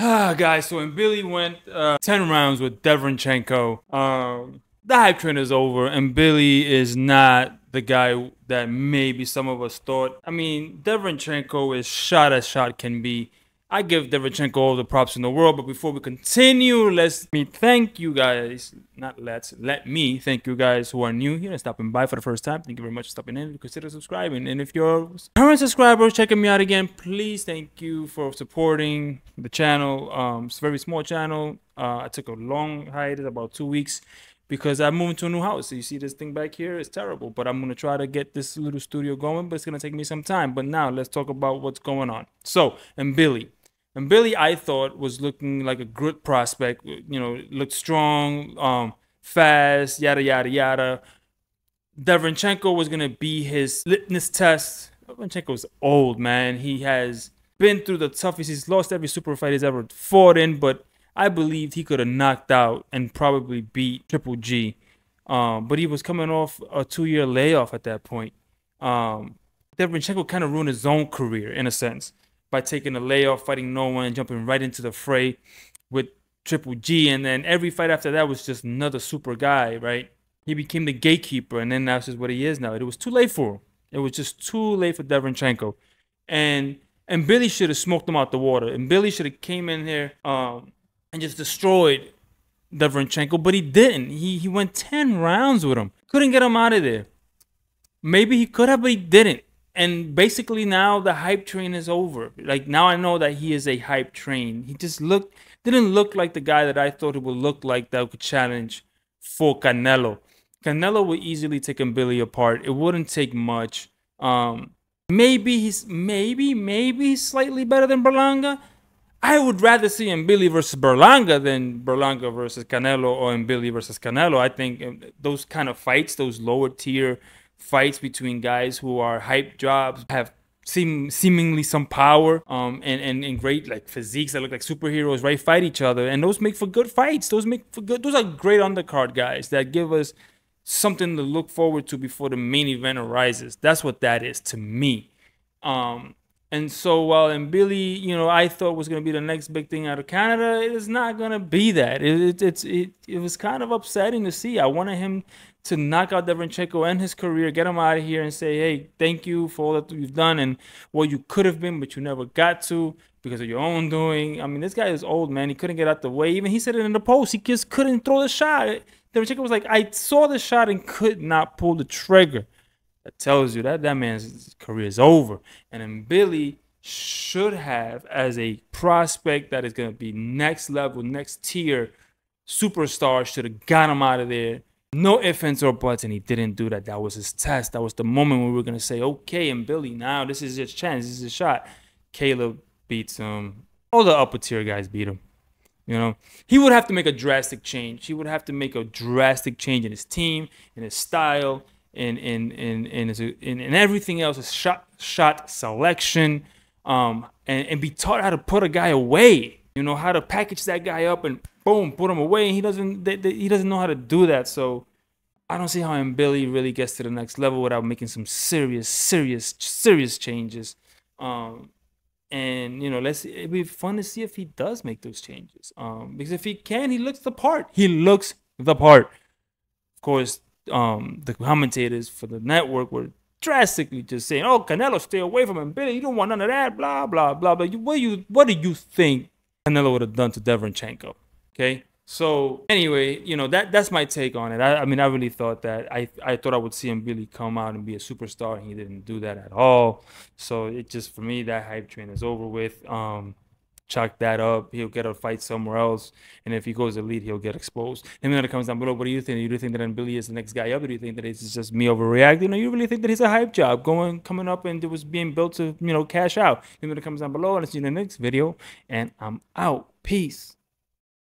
Ah, guys, so Mbilli went uh, 10 rounds with Derevyanchenko, um, the hype train is over, and Billy is not the guy that maybe some of us thought. I mean, Derevyanchenko is shot as shot can be. I give Derevyanchenko all the props in the world, but before we continue, let's me thank you guys. Not let's let me thank you guys who are new here and stopping by for the first time. Thank you very much for stopping in. Consider subscribing, and if you're current subscriber checking me out again, please thank you for supporting the channel. Um, it's a very small channel. Uh, I took a long hiatus, about two weeks because I moved to a new house. So you see this thing back here, it's terrible. But I'm gonna try to get this little studio going, but it's gonna take me some time. But now let's talk about what's going on. So Mbilli. Mbilli, I thought was looking like a good prospect. You know, looked strong, um, fast, yada yada yada. Derevyanchenko was gonna be his litmus test. Derevyanchenko's old man. He has been through the toughest. He's lost every super fight he's ever fought in, but I believed he could have knocked out and probably beat Triple G. Um, but he was coming off a two-year layoff at that point. Um, kind of ruined his own career in a sense by taking a layoff, fighting no one, jumping right into the fray with Triple G. And then every fight after that was just another super guy, right? He became the gatekeeper, and then that's just what he is now. It was too late for him. It was just too late for Derevyanchenko. And Mbilli should have smoked him out the water. And Billy should have came in here um, and just destroyed Derevyanchenko, but he didn't. He he went 10 rounds with him. Couldn't get him out of there. Maybe he could have, but he didn't. And basically now the hype train is over. Like now I know that he is a hype train. He just looked didn't look like the guy that I thought he would look like that could challenge for Canelo. Canelo would easily take him, Billy apart. It wouldn't take much. Um, maybe he's maybe maybe slightly better than Berlanga I would rather see Billy versus Berlanga than Berlanga versus Canelo or Billy versus Canelo. I think um, those kind of fights, those lower tier fights between guys who are hype jobs, have seem seemingly some power um and, and and great like physiques that look like superheroes right? Fight each other and those make for good fights. Those make for good those are great undercard guys that give us something to look forward to before the main event arises. That's what that is to me. Um and so while Billy, you know, I thought was going to be the next big thing out of Canada, it is not going to be that. It, it, it's it, it was kind of upsetting to see. I wanted him to knock out Derevyanchenko and his career, get him out of here, and say, "Hey, thank you for all that you've done and what you could have been, but you never got to because of your own doing." I mean, this guy is old, man. He couldn't get out the way. Even he said it in the post. He just couldn't throw the shot. Derevyanchenko was like, "I saw the shot and could not pull the trigger." That tells you that that man's career is over. And then Billy should have, as a prospect that is going to be next level, next tier superstar, should have got him out of there. No ifs, ands, or buts, and he didn't do that. That was his test. That was the moment where we were going to say, okay, Mbilli, now this is his chance. This is his shot. Caleb beats him. All the upper tier guys beat him. You know, he would have to make a drastic change. He would have to make a drastic change in his team, in his style, in in in in, in, in everything else is shot shot selection um and, and be taught how to put a guy away you know how to package that guy up and boom put him away and he doesn't they, they, he doesn't know how to do that so I don't see how Billy really gets to the next level without making some serious, serious, serious changes. Um, and you know, let's it'd be fun to see if he does make those changes. Um, because if he can, he looks the part. He looks the part. Of course, um, the commentators for the network were drastically just saying, "Oh, Canelo, stay away from him, Billy. You don't want none of that." Blah blah blah blah. What you what do you think Canelo would have done to Derevyanchenko? Okay. So anyway, you know that that's my take on it. I, I, mean, I really thought that I I thought I would see him really come out and be a superstar, and he didn't do that at all. So it just for me that hype train is over with. Um, chalk that up. He'll get a fight somewhere else. And if he goes elite, he'll get exposed. And then it comes down below, what do you think? You do you think that Billy is the next guy up? Or do you think that it's just me overreacting? Or you really think that he's a hype job going, coming up and it was being built to, you know, cash out? And then it comes down below and I'll see you in the next video. And I'm out. Peace.